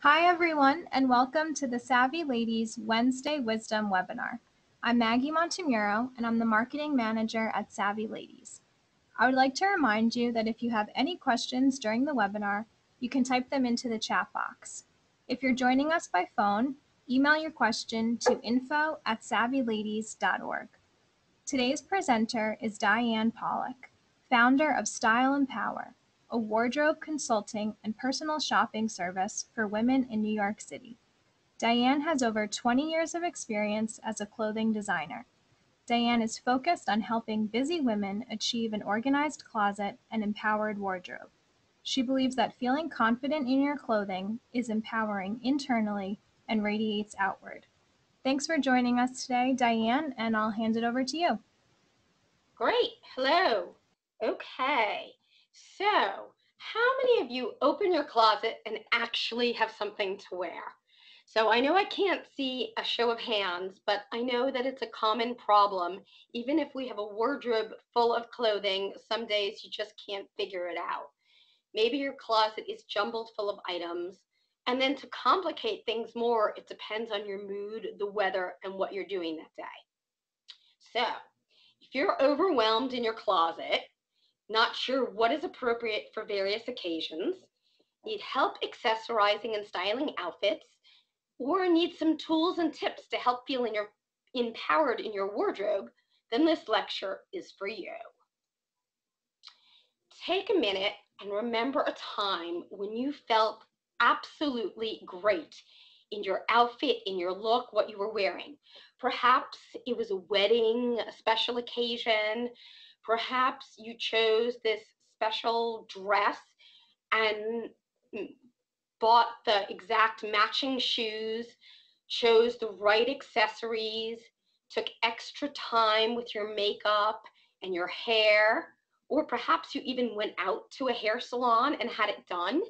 Hi, everyone, and welcome to the Savvy Ladies Wednesday Wisdom webinar. I'm Maggie Montemuro, and I'm the Marketing Manager at Savvy Ladies. I would like to remind you that if you have any questions during the webinar, you can type them into the chat box. If you're joining us by phone, email your question to info at savvyladies.org. Today's presenter is Diane Pollack, founder of Style and Power, a wardrobe consulting and personal shopping service for women in New York City. Diane has over 20 years of experience as a clothing designer. Diane is focused on helping busy women achieve an organized closet and empowered wardrobe. She believes that feeling confident in your clothing is empowering internally and radiates outward. Thanks for joining us today, Diane, and I'll hand it over to you. Great. Hello. Okay. So, how many of you open your closet and actually have something to wear? So, I know I can't see a show of hands, but I know that it's a common problem. Even if we have a wardrobe full of clothing, some days you just can't figure it out. Maybe your closet is jumbled full of items. And then to complicate things more, it depends on your mood, the weather, and what you're doing that day. So, if you're overwhelmed in your closet, not sure what is appropriate for various occasions, need help accessorizing and styling outfits, or need some tools and tips to help feel in your, empowered in your wardrobe, then this lecture is for you. Take a minute and remember a time when you felt absolutely great in your outfit, in your look, what you were wearing. Perhaps it was a wedding, a special occasion. Perhaps you chose this special dress and bought the exact matching shoes, chose the right accessories, took extra time with your makeup and your hair, or perhaps you even went out to a hair salon and had it done.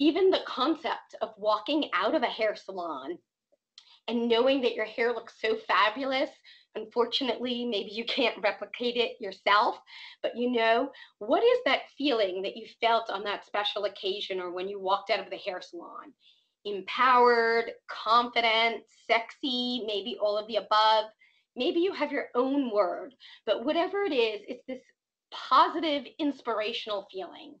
Even the concept of walking out of a hair salon and knowing that your hair looks so fabulous unfortunately maybe you can't replicate it yourself but you know what is that feeling that you felt on that special occasion or when you walked out of the hair salon empowered confident sexy maybe all of the above maybe you have your own word but whatever it is it's this positive inspirational feeling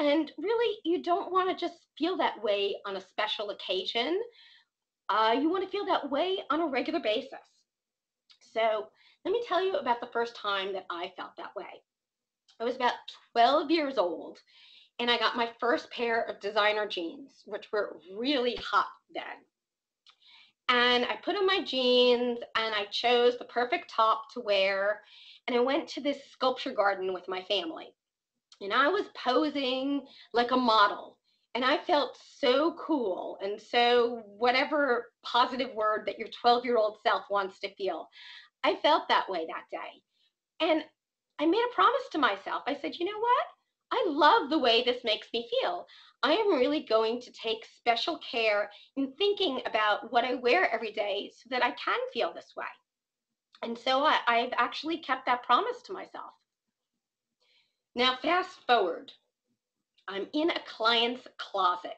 and really, you don't want to just feel that way on a special occasion. Uh, you want to feel that way on a regular basis. So, let me tell you about the first time that I felt that way. I was about 12 years old, and I got my first pair of designer jeans, which were really hot then. And I put on my jeans and I chose the perfect top to wear. And I went to this sculpture garden with my family and I was posing like a model. And I felt so cool and so whatever positive word that your 12 year old self wants to feel. I felt that way that day. And I made a promise to myself. I said, you know what? I love the way this makes me feel. I am really going to take special care in thinking about what I wear every day so that I can feel this way. And so I, have actually kept that promise to myself. Now, fast forward. I'm in a client's closet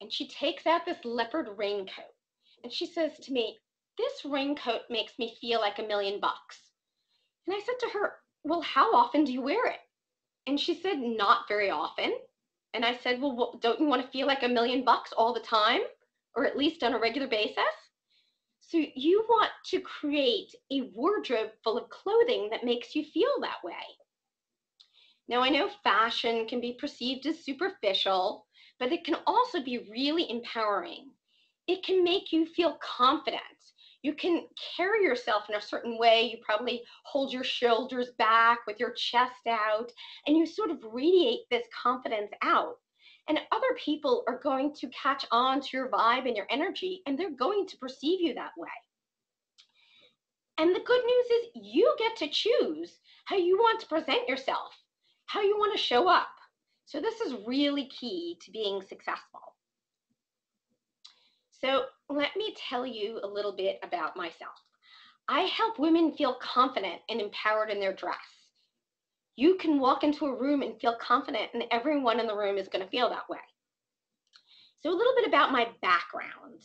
and she takes out this leopard raincoat and she says to me, This raincoat makes me feel like a million bucks. And I said to her, Well, how often do you wear it? And she said, Not very often. And I said, Well, don't you want to feel like a million bucks all the time or at least on a regular basis? So you want to create a wardrobe full of clothing that makes you feel that way. Now, I know fashion can be perceived as superficial, but it can also be really empowering. It can make you feel confident. You can carry yourself in a certain way. You probably hold your shoulders back with your chest out, and you sort of radiate this confidence out. And other people are going to catch on to your vibe and your energy, and they're going to perceive you that way. And the good news is you get to choose how you want to present yourself how you want to show up. So this is really key to being successful. So let me tell you a little bit about myself. I help women feel confident and empowered in their dress. You can walk into a room and feel confident, and everyone in the room is going to feel that way. So, a little bit about my background.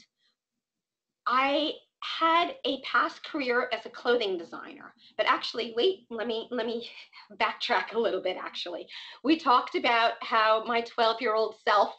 I had a past career as a clothing designer. But actually wait let me let me backtrack a little bit actually. We talked about how my 12 year old self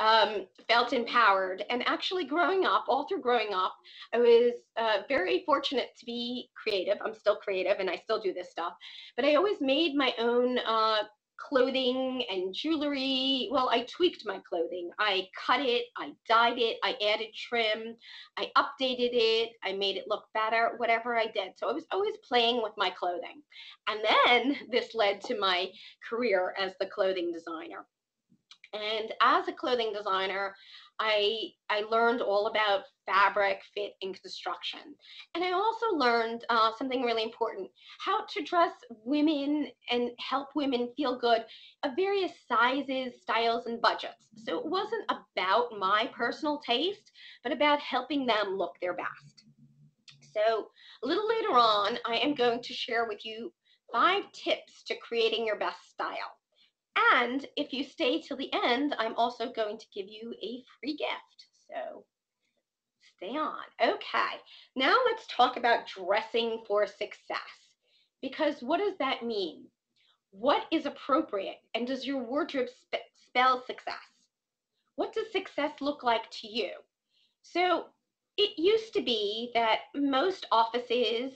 um, felt empowered. And actually growing up all through growing up i was uh, very fortunate to be creative. I'm still creative and i still do this stuff. But i always made my own uh, clothing and jewelry. Well, I tweaked my clothing. I cut it, I dyed it, I added trim, I updated it, I made it look better, whatever I did. So I was always playing with my clothing. And then this led to my career as the clothing designer. And as a clothing designer, I, I learned all about fabric, fit, and construction. And I also learned uh, something really important, how to dress women and help women feel good of various sizes, styles, and budgets. So it wasn't about my personal taste, but about helping them look their best. So a little later on, I am going to share with you five tips to creating your best style. And if you stay till the end, I'm also going to give you a free gift. So stay on. Okay, now let's talk about dressing for success. Because what does that mean? What is appropriate? And does your wardrobe sp spell success? What does success look like to you? So it used to be that most offices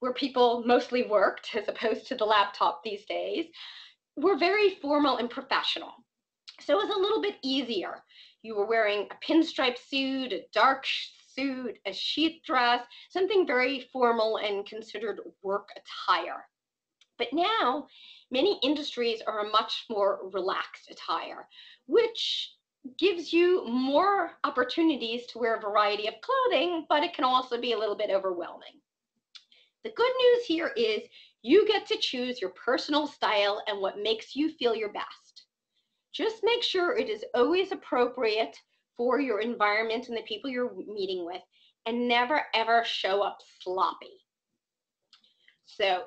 where people mostly worked as opposed to the laptop these days were very formal and professional. So it was a little bit easier. You were wearing a pinstripe suit, a dark suit, a sheath dress, something very formal and considered work attire. But now, many industries are a much more relaxed attire, which gives you more opportunities to wear a variety of clothing, but it can also be a little bit overwhelming. The good news here is you get to choose your personal style and what makes you feel your best. Just make sure it is always appropriate for your environment and the people you're meeting with, and never ever show up sloppy. So,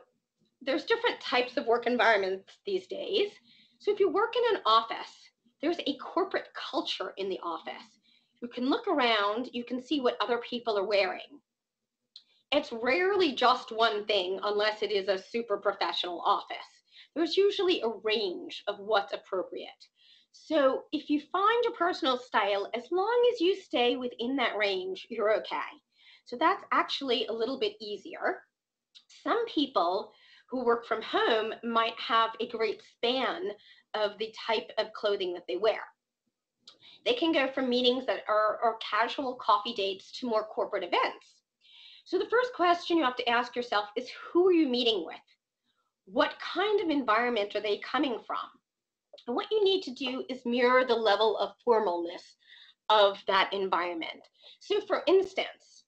there's different types of work environments these days. So, if you work in an office, there's a corporate culture in the office. You can look around, you can see what other people are wearing it's rarely just one thing unless it is a super professional office. There's usually a range of what's appropriate. So if you find your personal style, as long as you stay within that range, you're okay. So that's actually a little bit easier. Some people who work from home might have a great span of the type of clothing that they wear. They can go from meetings that are, are casual coffee dates to more corporate events. So the first question you have to ask yourself is who are you meeting with? What kind of environment are they coming from? And what you need to do is mirror the level of formalness of that environment. So for instance,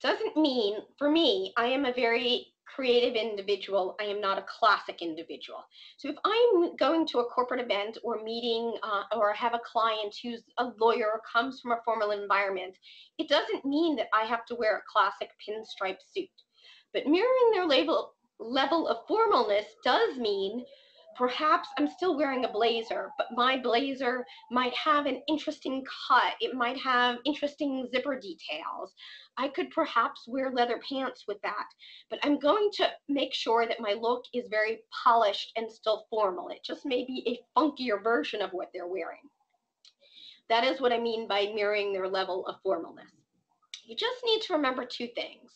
doesn't mean for me, I am a very creative individual. I am not a classic individual. So if I'm going to a corporate event or meeting uh, or have a client who's a lawyer or comes from a formal environment, it doesn't mean that I have to wear a classic pinstripe suit. But mirroring their label, level of formalness does mean perhaps I'm still wearing a blazer, but my blazer might have an interesting cut. It might have interesting zipper details. I could perhaps wear leather pants with that, but I'm going to make sure that my look is very polished and still formal. It just may be a funkier version of what they're wearing. That is what I mean by mirroring their level of formalness. You just need to remember two things.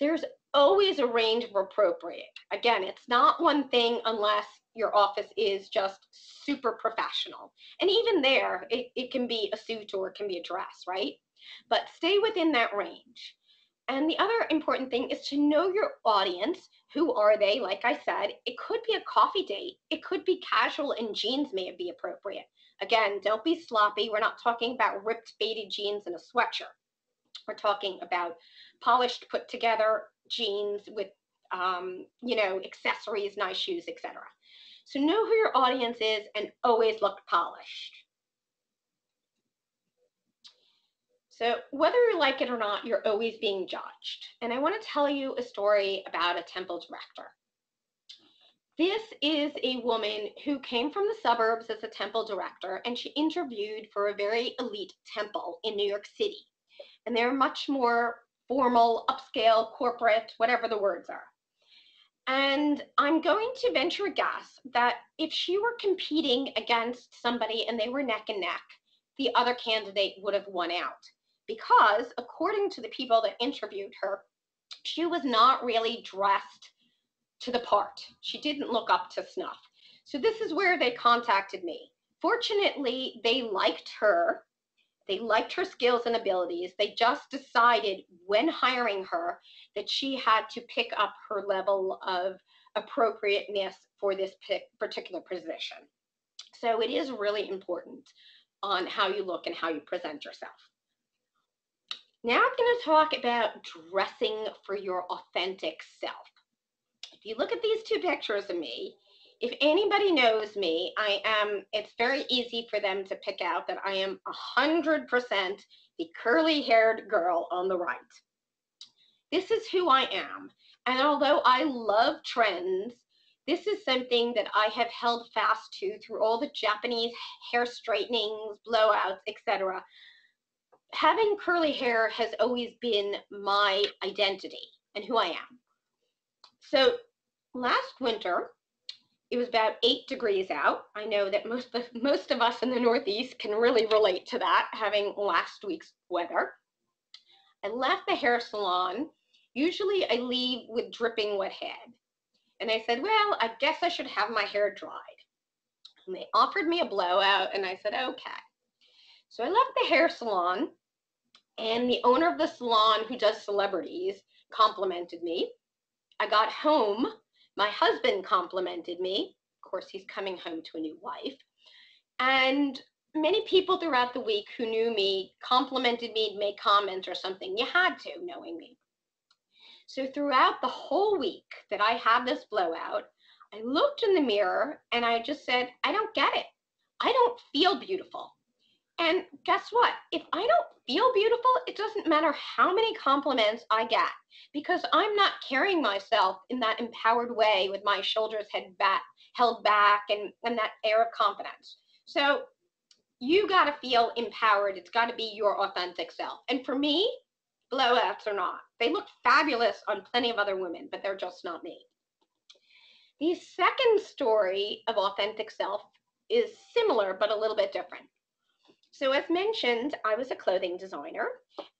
There's always a range of appropriate. Again, it's not one thing unless your office is just super professional. And even there, it, it can be a suit or it can be a dress, right? But stay within that range. And the other important thing is to know your audience. Who are they? Like I said, it could be a coffee date. It could be casual and jeans may be appropriate. Again, don't be sloppy. We're not talking about ripped faded jeans and a sweatshirt. We're talking about polished, put together jeans with, um, you know, accessories, nice shoes, etc. So know who your audience is and always look polished. So whether you like it or not, you're always being judged. And I want to tell you a story about a temple director. This is a woman who came from the suburbs as a temple director, and she interviewed for a very elite temple in New York City. And they're much more formal, upscale, corporate, whatever the words are. And I'm going to venture a guess that if she were competing against somebody and they were neck and neck, the other candidate would have won out. Because according to the people that interviewed her, she was not really dressed to the part. She didn't look up to snuff. So this is where they contacted me. Fortunately, they liked her. They liked her skills and abilities. They just decided when hiring her that she had to pick up her level of appropriateness for this particular position. So it is really important on how you look and how you present yourself. Now I'm going to talk about dressing for your authentic self If you look at these two pictures of me, if anybody knows me, I am, it's very easy for them to pick out that I am 100% the curly haired girl on the right. This is who I am. And although I love trends, this is something that I have held fast to through all the Japanese hair straightenings, blowouts, etc. Having curly hair has always been my identity and who I am. So last winter, it was about eight degrees out. I know that most of, most of us in the Northeast can really relate to that, having last week's weather. I left the hair salon. Usually I leave with dripping wet head. And I said, well, I guess I should have my hair dried. And they offered me a blowout, and I said, okay. So I left the hair salon, and the owner of the salon, who does celebrities, complimented me. I got home my husband complimented me. Of course, he's coming home to a new wife. And many people throughout the week who knew me complimented me, made comments or something. You had to, knowing me. So throughout the whole week that I had this blowout, I looked in the mirror and I just said, I don't get it. I don't feel beautiful. And guess what? If I don't feel beautiful, it doesn't matter how many compliments I get because I'm not carrying myself in that empowered way with my shoulders head back, held back and, and that air of confidence. So you got to feel empowered. It's got to be your authentic self. And for me, blowouts are not. They look fabulous on plenty of other women, but they're just not me. The second story of authentic self is similar, but a little bit different. So as mentioned, I was a clothing designer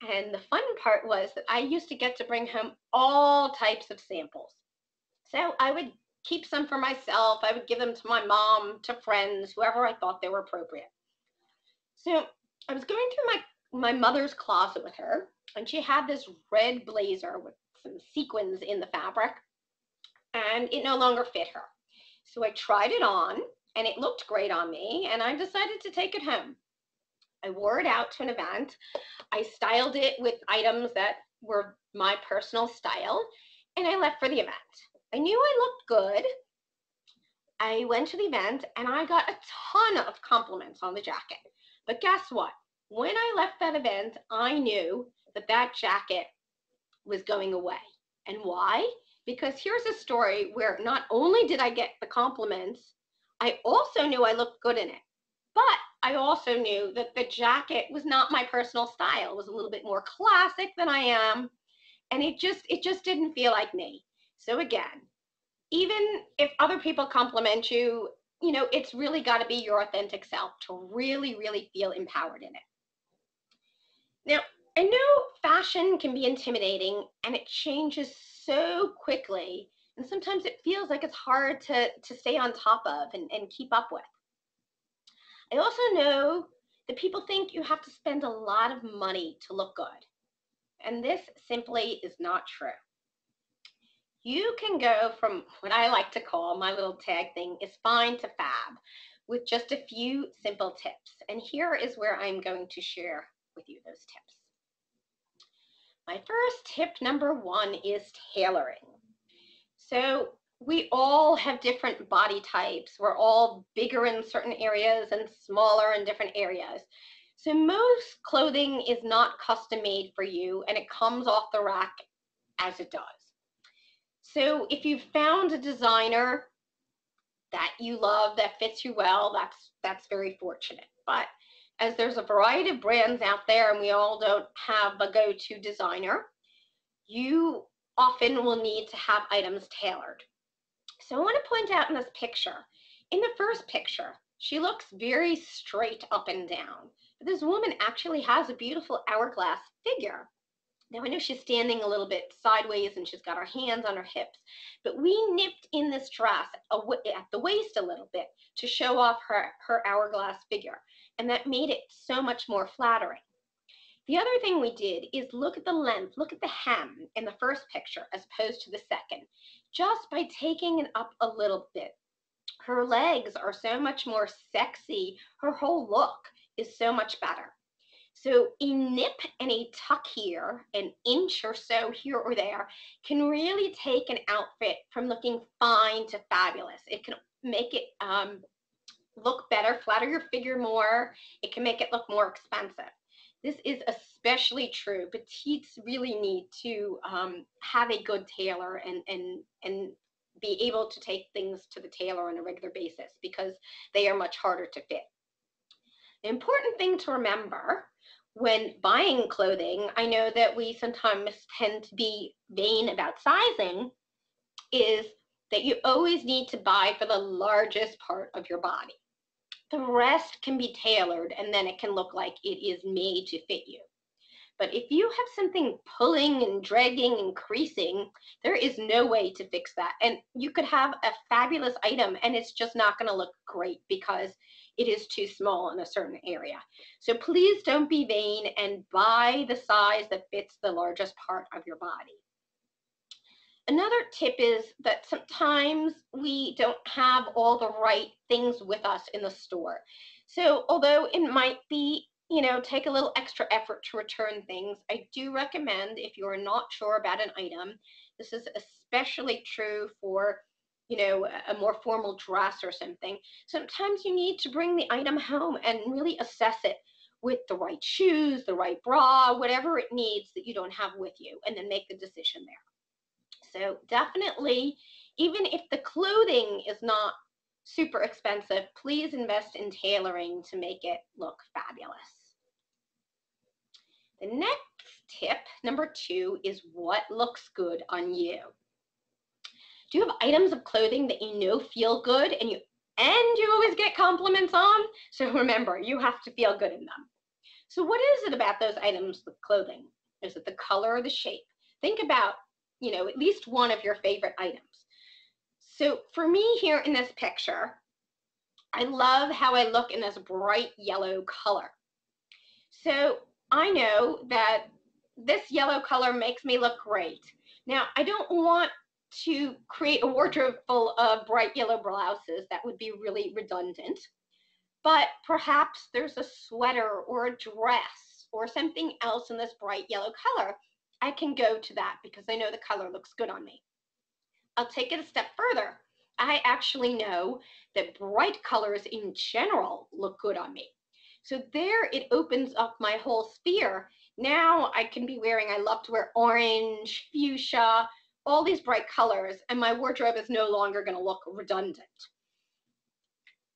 and the fun part was that I used to get to bring home all types of samples. So I would keep some for myself. I would give them to my mom, to friends, whoever I thought they were appropriate. So I was going through my, my mother's closet with her and she had this red blazer with some sequins in the fabric and it no longer fit her. So I tried it on and it looked great on me and I decided to take it home. I wore it out to an event. I styled it with items that were my personal style, and I left for the event. I knew I looked good. I went to the event and I got a ton of compliments on the jacket. But guess what? When I left that event, I knew that that jacket was going away. And why? Because here's a story where not only did I get the compliments, I also knew I looked good in it. But I also knew that the jacket was not my personal style. It was a little bit more classic than I am. And it just it just didn't feel like me. So again, even if other people compliment you, you know, it's really got to be your authentic self to really, really feel empowered in it. Now, I know fashion can be intimidating and it changes so quickly. And sometimes it feels like it's hard to, to stay on top of and, and keep up with. I also know that people think you have to spend a lot of money to look good. And this simply is not true. You can go from what I like to call my little tag thing is fine to fab with just a few simple tips. And here is where I'm going to share with you those tips. My first tip number one is tailoring. So we all have different body types. We're all bigger in certain areas and smaller in different areas. So most clothing is not custom made for you and it comes off the rack as it does. So if you've found a designer that you love that fits you well, that's that's very fortunate. But as there's a variety of brands out there and we all don't have a go-to designer, you often will need to have items tailored. So I want to point out in this picture, in the first picture, she looks very straight up and down. But this woman actually has a beautiful hourglass figure. Now I know she's standing a little bit sideways and she's got her hands on her hips, but we nipped in this dress at the waist a little bit to show off her, her hourglass figure. And that made it so much more flattering. The other thing we did is look at the length, look at the hem in the first picture as opposed to the second, just by taking it up a little bit. Her legs are so much more sexy. Her whole look is so much better. So a nip and a tuck here, an inch or so here or there, can really take an outfit from looking fine to fabulous. It can make it um, look better, flatter your figure more. It can make it look more expensive. This is especially true. Petites really need to um, have a good tailor and, and, and be able to take things to the tailor on a regular basis because they are much harder to fit. The important thing to remember when buying clothing, I know that we sometimes tend to be vain about sizing, is that you always need to buy for the largest part of your body. The rest can be tailored and then it can look like it is made to fit you. But if you have something pulling and dragging and creasing, there is no way to fix that. And you could have a fabulous item and it's just not going to look great because it is too small in a certain area. So please don't be vain and buy the size that fits the largest part of your body. Another tip is that sometimes we don't have all the right things with us in the store. So although it might be, you know, take a little extra effort to return things, I do recommend if you're not sure about an item, this is especially true for you know, a more formal dress or something, sometimes you need to bring the item home and really assess it with the right shoes, the right bra, whatever it needs that you don't have with you, and then make the decision there. So definitely, even if the clothing is not super expensive, please invest in tailoring to make it look fabulous. The next tip, number two, is what looks good on you. Do you have items of clothing that you know feel good and you and you always get compliments on? So remember, you have to feel good in them. So what is it about those items of clothing? Is it the color or the shape? Think about, you know, at least one of your favorite items. So for me here in this picture, I love how I look in this bright yellow color. So I know that this yellow color makes me look great. Now, I don't want to create a wardrobe full of bright yellow blouses. That would be really redundant. But perhaps there's a sweater or a dress or something else in this bright yellow color. I can go to that because I know the color looks good on me. I'll take it a step further. I actually know that bright colors in general look good on me. So there it opens up my whole sphere. Now I can be wearing, I love to wear orange, fuchsia, all these bright colors and my wardrobe is no longer going to look redundant.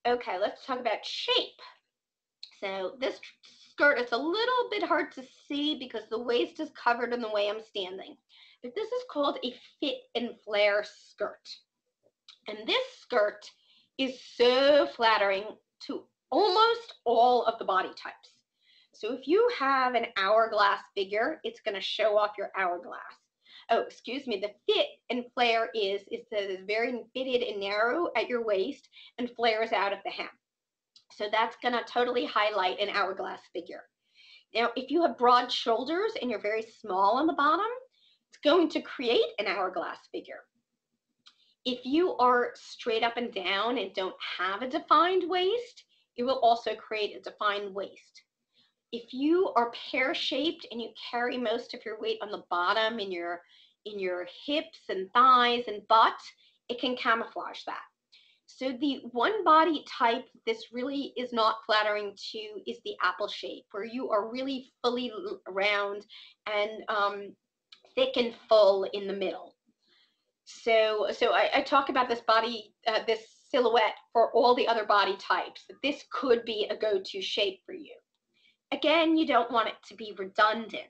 Okay, let's talk about shape. So this skirt, it's a little bit hard to see because the waist is covered in the way I'm standing. But this is called a fit and flare skirt. And this skirt is so flattering to almost all of the body types. So if you have an hourglass figure, it's going to show off your hourglass oh, excuse me, the fit and flare is, is that it's very fitted and narrow at your waist and flares out at the hem. So that's gonna totally highlight an hourglass figure. Now, if you have broad shoulders and you're very small on the bottom, it's going to create an hourglass figure. If you are straight up and down and don't have a defined waist, it will also create a defined waist. If you are pear shaped and you carry most of your weight on the bottom in your in your hips and thighs and butt, it can camouflage that. So the one body type this really is not flattering to is the apple shape, where you are really fully round and um, thick and full in the middle. So, so I, I talk about this body, uh, this silhouette for all the other body types, this could be a go-to shape for you. Again, you don't want it to be redundant.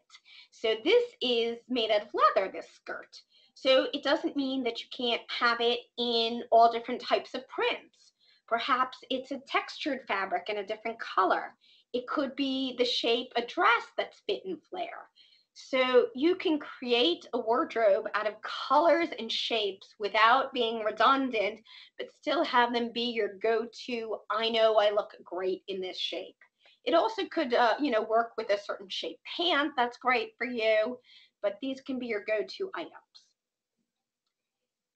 So this is made out of leather, this skirt. So it doesn't mean that you can't have it in all different types of prints. Perhaps it's a textured fabric in a different color. It could be the shape a dress that's fit and flare. So you can create a wardrobe out of colors and shapes without being redundant, but still have them be your go-to, I know I look great in this shape. It also could, uh, you know, work with a certain shape pant. That's great for you, but these can be your go-to items.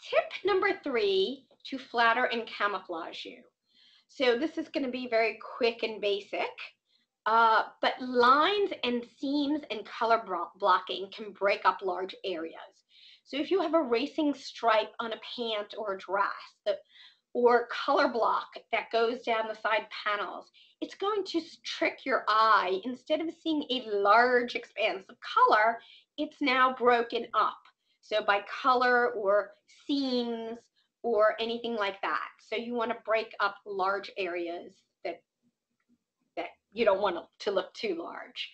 Tip number three, to flatter and camouflage you. So this is going to be very quick and basic. Uh, but lines and seams and color blocking can break up large areas. So if you have a racing stripe on a pant or a dress or color block that goes down the side panels, it's going to trick your eye. Instead of seeing a large expanse of color, it's now broken up. So by color or seams or anything like that. So you want to break up large areas that that you don't want to look too large.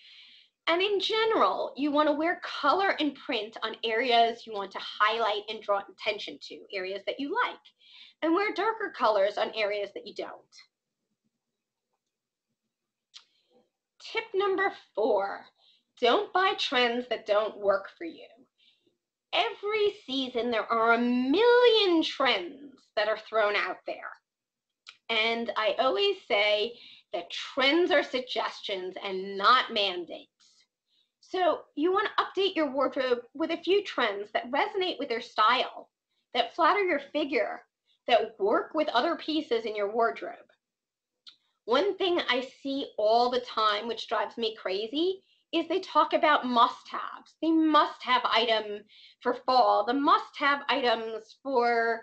And in general, you want to wear color and print on areas you want to highlight and draw attention to, areas that you like, and wear darker colors on areas that you don't. Tip number four, don't buy trends that don't work for you. Every season, there are a million trends that are thrown out there. And I always say, that trends are suggestions and not mandates. So you want to update your wardrobe with a few trends that resonate with your style, that flatter your figure, that work with other pieces in your wardrobe. One thing I see all the time, which drives me crazy, is they talk about must-haves. The must-have item for fall, the must-have items for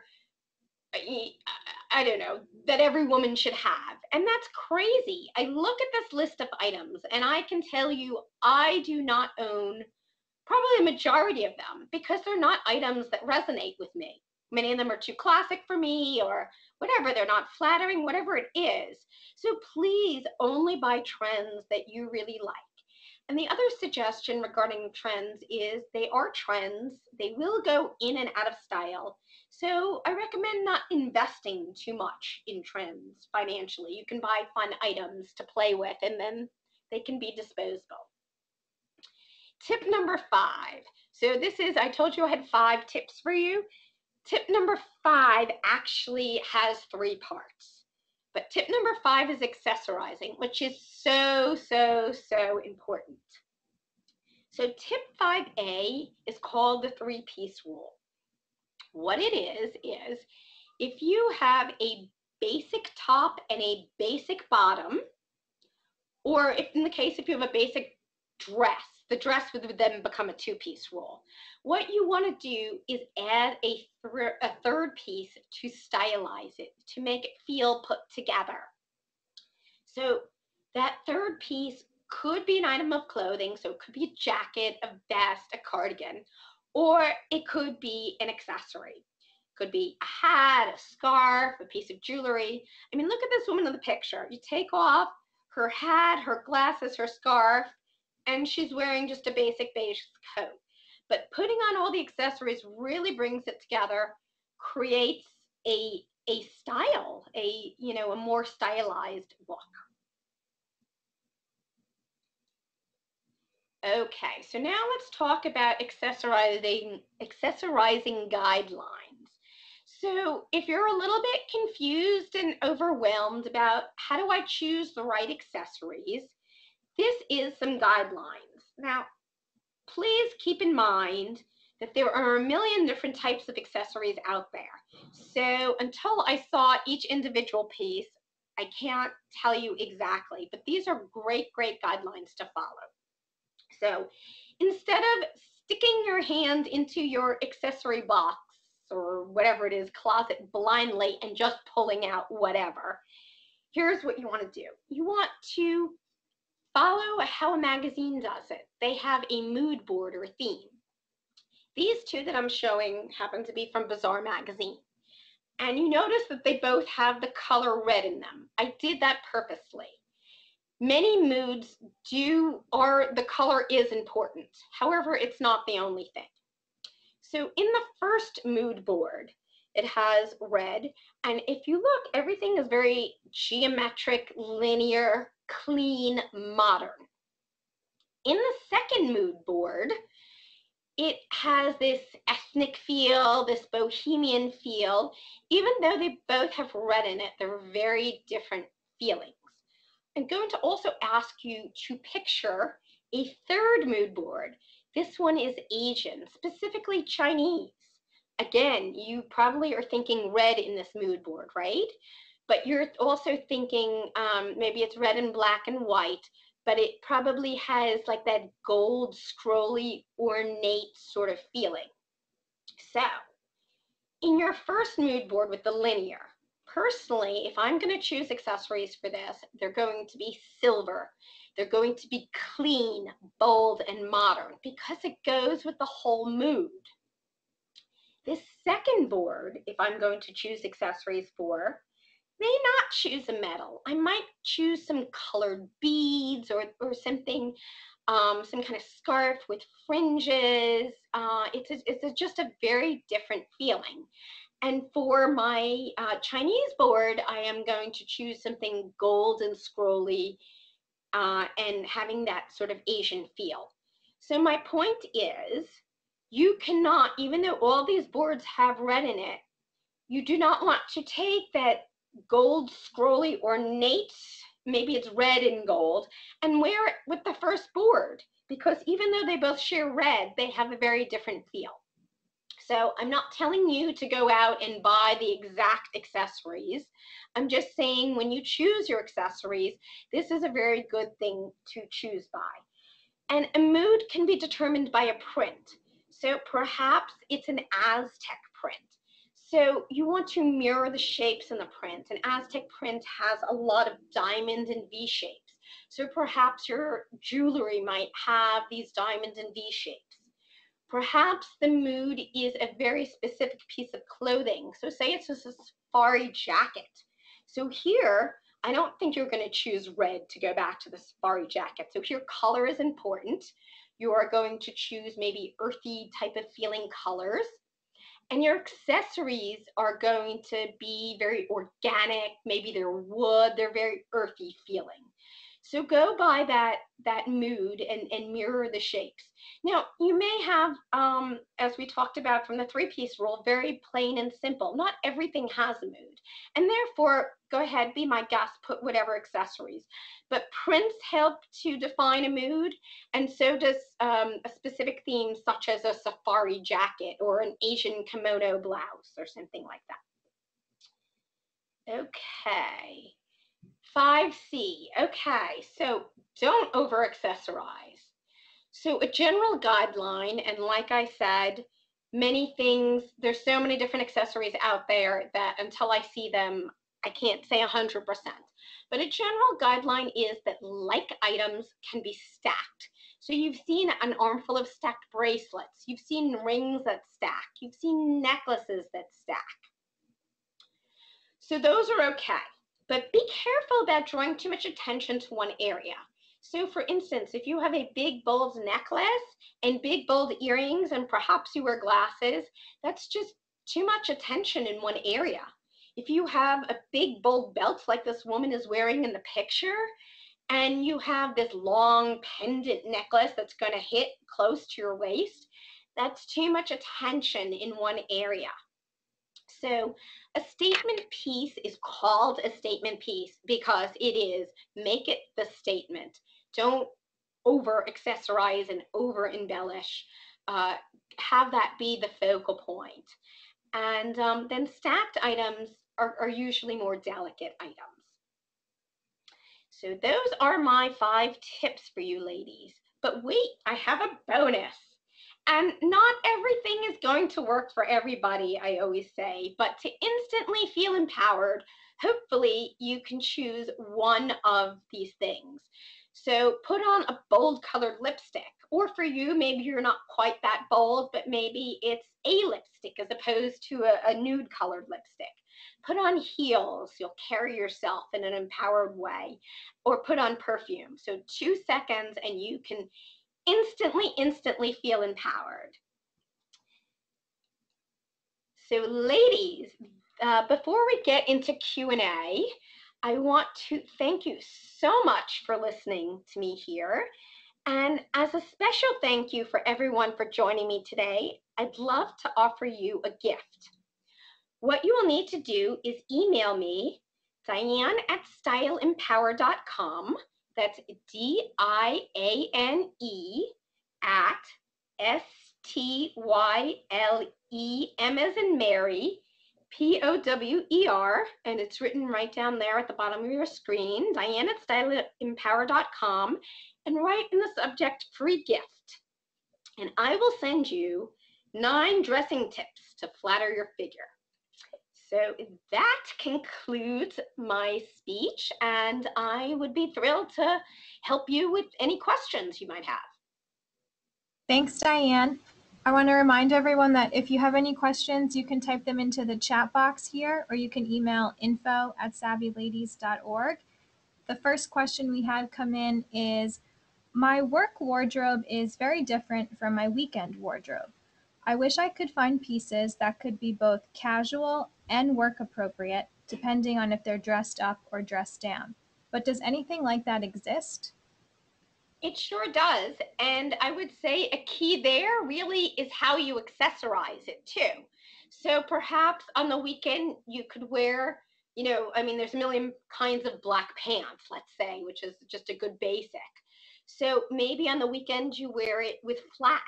I don't know, that every woman should have. And that's crazy. I look at this list of items and I can tell you I do not own probably a majority of them because they're not items that resonate with me. Many of them are too classic for me or whatever. They're not flattering, whatever it is. So please only buy trends that you really like. And the other suggestion regarding trends is they are trends. They will go in and out of style. So I recommend not investing too much in trends financially. You can buy fun items to play with and then they can be disposable. Tip number five. So this is, I told you I had five tips for you. Tip number five actually has three parts. But tip number five is accessorizing, which is so, so, so important. So tip 5A is called the three-piece rule. What it is, is if you have a basic top and a basic bottom, or if in the case if you have a basic dress, the dress would then become a two-piece roll. What you want to do is add a, th a third piece to stylize it, to make it feel put together. So that third piece could be an item of clothing, so it could be a jacket, a vest, a cardigan, or it could be an accessory. Could be a hat, a scarf, a piece of jewelry. I mean, look at this woman in the picture. You take off her hat, her glasses, her scarf, and she's wearing just a basic beige coat. But putting on all the accessories really brings it together, creates a a style, a you know, a more stylized look. Okay, so now let's talk about accessorizing, accessorizing guidelines. So if you're a little bit confused and overwhelmed about how do I choose the right accessories, this is some guidelines. Now, please keep in mind that there are a million different types of accessories out there. So until I saw each individual piece, I can't tell you exactly, but these are great, great guidelines to follow. So instead of sticking your hand into your accessory box or whatever it is, closet blindly and just pulling out whatever, here's what you want to do. You want to follow how a magazine does it. They have a mood board or a theme. These two that I'm showing happen to be from Bazaar Magazine. And you notice that they both have the color red in them. I did that purposely. Many moods do, or the color is important. However, it's not the only thing. So in the first mood board, it has red. And if you look, everything is very geometric, linear, clean, modern. In the second mood board, it has this ethnic feel, this bohemian feel. Even though they both have red in it, they're very different feelings. I'm going to also ask you to picture a third mood board. This one is Asian, specifically Chinese. Again, you probably are thinking red in this mood board, right? But you're also thinking um, maybe it's red and black and white, but it probably has like that gold, scrolly, ornate sort of feeling. So, in your first mood board with the linear, personally, if I'm going to choose accessories for this, they're going to be silver. They're going to be clean, bold, and modern because it goes with the whole mood. This second board, if I'm going to choose accessories for, may not choose a metal. I might choose some colored beads or, or something, um, some kind of scarf with fringes. Uh, it's, a, it's a, just a very different feeling. And for my uh, Chinese board, I am going to choose something gold and scrolly uh, and having that sort of Asian feel. So my point is, you cannot, even though all these boards have red in it, you do not want to take that gold scrolly ornate, maybe it's red and gold, and wear it with the first board because even though they both share red, they have a very different feel. So I'm not telling you to go out and buy the exact accessories. I'm just saying when you choose your accessories, this is a very good thing to choose by. And a mood can be determined by a print. So perhaps it's an Aztec. So you want to mirror the shapes in the print. An Aztec print has a lot of diamonds and V shapes. So perhaps your jewelry might have these diamonds and V shapes. Perhaps the mood is a very specific piece of clothing. So say it's a safari jacket. So here, I don't think you're going to choose red to go back to the safari jacket. So here, color is important. You are going to choose maybe earthy type of feeling colors. And your accessories are going to be very organic. Maybe they're wood, they're very earthy feeling. So go by that that mood and, and mirror the shapes. Now, you may have, um, as we talked about from the three-piece rule, very plain and simple. Not everything has a mood. And therefore, go ahead, be my guest, put whatever accessories. But prints help to define a mood, and so does um, a specific theme such as a safari jacket or an Asian kimono blouse or something like that. Okay. 5C. Okay, so don't over accessorize. So, a general guideline, and like I said, many things, there's so many different accessories out there that until I see them, I can't say 100%. But a general guideline is that like items can be stacked. So you've seen an armful of stacked bracelets, you've seen rings that stack, you've seen necklaces that stack. So those are okay. But be careful about drawing too much attention to one area. So for instance, if you have a big bold necklace and big bold earrings and perhaps you wear glasses, that's just too much attention in one area. If you have a big bold belt like this woman is wearing in the picture, and you have this long pendant necklace that's going to hit close to your waist, that's too much attention in one area. So a statement piece is called a statement piece because it is make it the statement. Don't over accessorize and over embellish. Uh, have that be the focal point. And um, then stacked items are, are usually more delicate items. So those are my five tips for you ladies. But wait, I have a bonus. And not everything is going to work for everybody, I always say, but to instantly feel empowered, hopefully you can choose one of these things. So put on a bold colored lipstick. Or for you, maybe you're not quite that bold, but maybe it's a lipstick as opposed to a, a nude colored lipstick. Put on heels, you'll carry yourself in an empowered way. Or put on perfume. So two seconds and you can instantly, instantly feel empowered. So ladies, uh, before we get into Q&A, I want to thank you so much for listening to me here. And as a special thank you for everyone for joining me today, I'd love to offer you a gift. What you will need to do is email me, Diane at styleempower.com. That's D I A N E at S T Y L E M as in Mary P O W E R, and it's written right down there at the bottom of your screen, Diane at styleempower.com, and write in the subject free gift. And I will send you nine dressing tips to flatter your figure. So that concludes my speech, and I would be thrilled to help you with any questions you might have. Thanks, Diane. I want to remind everyone that if you have any questions, you can type them into the chat box here, or you can email info at savvyladies.org. The first question we had come in is, my work wardrobe is very different from my weekend wardrobe. I wish I could find pieces that could be both casual and work appropriate, depending on if they're dressed up or dressed down. But does anything like that exist? It sure does. And I would say a key there really is how you accessorize it too. So perhaps on the weekend you could wear, you know, I mean, there's a million kinds of black pants, let's say, which is just a good basic. So maybe on the weekend you wear it with flats.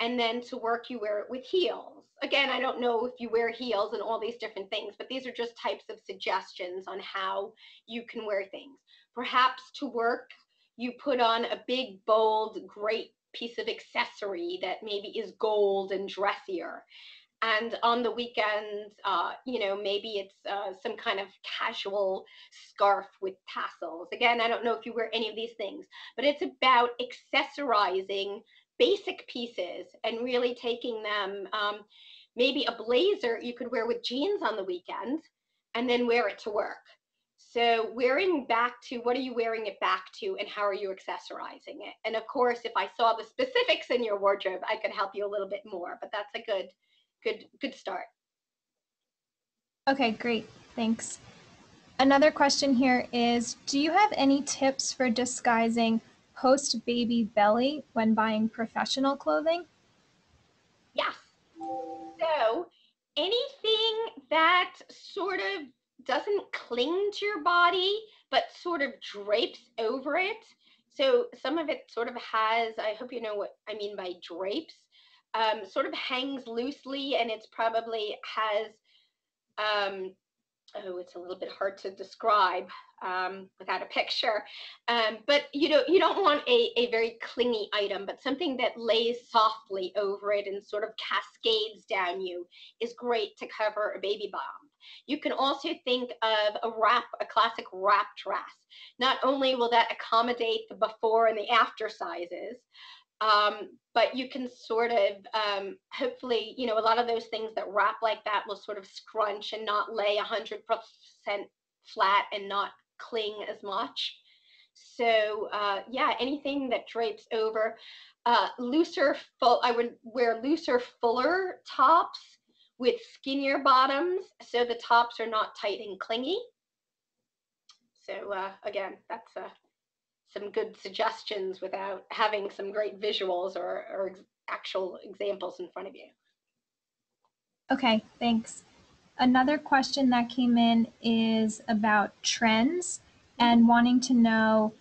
And then to work, you wear it with heels. Again, I don't know if you wear heels and all these different things, but these are just types of suggestions on how you can wear things. Perhaps to work, you put on a big, bold, great piece of accessory that maybe is gold and dressier. And on the weekends, uh, you know, maybe it's uh, some kind of casual scarf with tassels. Again, I don't know if you wear any of these things, but it's about accessorizing basic pieces and really taking them. Um, maybe a blazer you could wear with jeans on the weekend and then wear it to work. So wearing back to what are you wearing it back to and how are you accessorizing it? And of course, if I saw the specifics in your wardrobe, I could help you a little bit more, but that's a good, good, good start. Okay, great. Thanks. Another question here is, do you have any tips for disguising post-baby belly when buying professional clothing? Yes. So anything that sort of doesn't cling to your body, but sort of drapes over it. So some of it sort of has, I hope you know what I mean by drapes, um, sort of hangs loosely and it's probably has, um, oh, it's a little bit hard to describe um, without a picture. Um, but you know, you don't want a, a very clingy item, but something that lays softly over it and sort of cascades down you is great to cover a baby bump. You can also think of a wrap, a classic wrap dress. Not only will that accommodate the before and the after sizes, um, but you can sort of um, hopefully, you know, a lot of those things that wrap like that will sort of scrunch and not lay 100% flat and not cling as much. So uh, yeah, anything that drapes over. Uh, looser, full, I would wear looser, fuller tops with skinnier bottoms so the tops are not tight and clingy. So uh, again, that's uh, some good suggestions without having some great visuals or, or actual examples in front of you. Okay, thanks. Another question that came in is about trends and wanting to know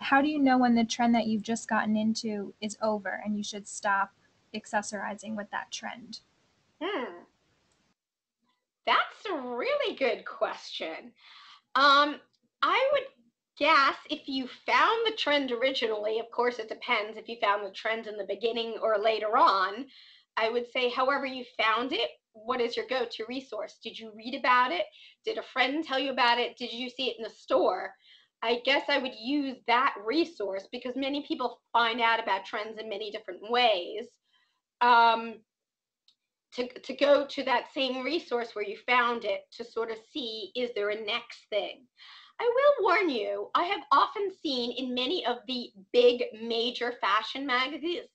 how do you know when the trend that you've just gotten into is over and you should stop accessorizing with that trend? Hmm. That's a really good question. Um, I would guess if you found the trend originally, of course, it depends if you found the trend in the beginning or later on. I would say, however you found it, what is your go-to resource? Did you read about it? Did a friend tell you about it? Did you see it in the store? I guess I would use that resource because many people find out about trends in many different ways. Um, to, to go to that same resource where you found it to sort of see is there a next thing. I will warn you, I have often seen in many of the big major fashion magazines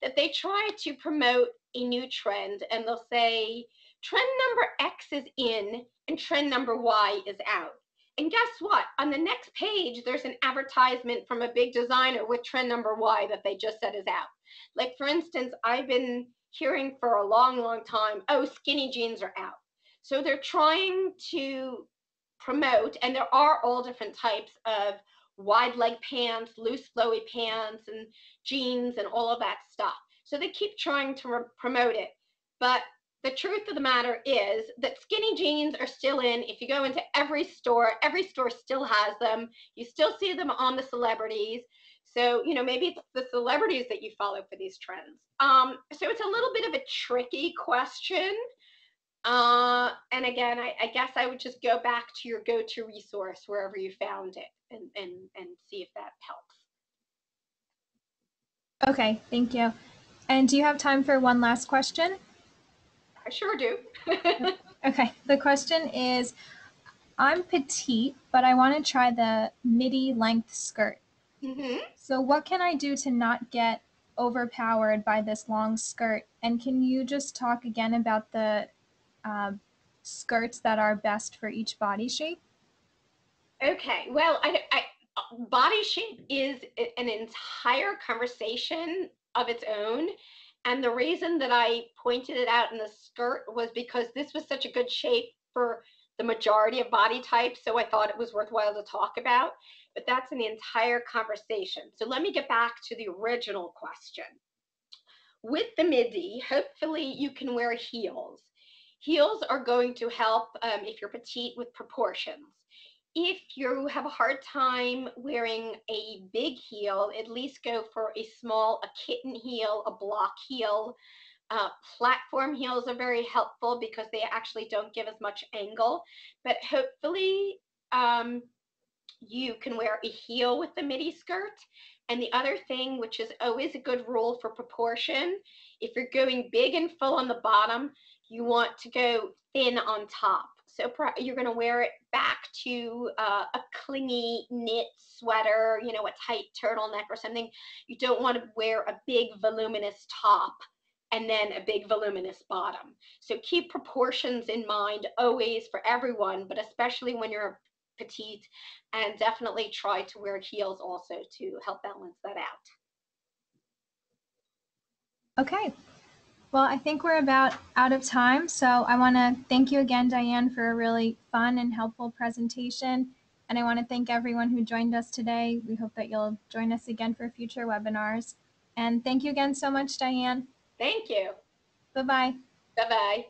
that they try to promote a new trend and they'll say trend number X is in and trend number Y is out. And guess what? On the next page, there's an advertisement from a big designer with trend number Y that they just said is out. Like, for instance, I've been hearing for a long, long time, oh, skinny jeans are out. So they're trying to promote, and there are all different types of wide leg pants, loose flowy pants, and jeans, and all of that stuff. So they keep trying to promote it. But the truth of the matter is that skinny jeans are still in. If you go into every store, every store still has them. You still see them on the celebrities. So, you know, maybe it's the celebrities that you follow for these trends. Um, so it's a little bit of a tricky question. Uh, and again, I, I guess I would just go back to your go-to resource wherever you found it and, and, and see if that helps. Okay, thank you. And do you have time for one last question? I sure do. okay, the question is I'm petite, but I want to try the midi length skirt. Mm-hmm. So, what can I do to not get overpowered by this long skirt? And can you just talk again about the uh, skirts that are best for each body shape? Okay, well, I, I, body shape is an entire conversation of its own. And the reason that I pointed it out in the skirt was because this was such a good shape for the majority of body types. So I thought it was worthwhile to talk about but that's an entire conversation. So let me get back to the original question. With the midi, hopefully you can wear heels. Heels are going to help um, if you're petite with proportions. If you have a hard time wearing a big heel, at least go for a small, a kitten heel, a block heel. Uh, platform heels are very helpful because they actually don't give as much angle, but hopefully um, you can wear a heel with the midi skirt. And the other thing, which is always a good rule for proportion, if you're going big and full on the bottom, you want to go thin on top. So you're going to wear it back to uh, a clingy knit sweater, you know, a tight turtleneck or something. You don't want to wear a big voluminous top and then a big voluminous bottom. So keep proportions in mind always for everyone, but especially when you're petite and definitely try to wear heels also to help balance that out. Okay. Well, I think we're about out of time. So I want to thank you again, Diane, for a really fun and helpful presentation. And I want to thank everyone who joined us today. We hope that you'll join us again for future webinars. And thank you again so much, Diane. Thank you. Bye-bye. Bye-bye.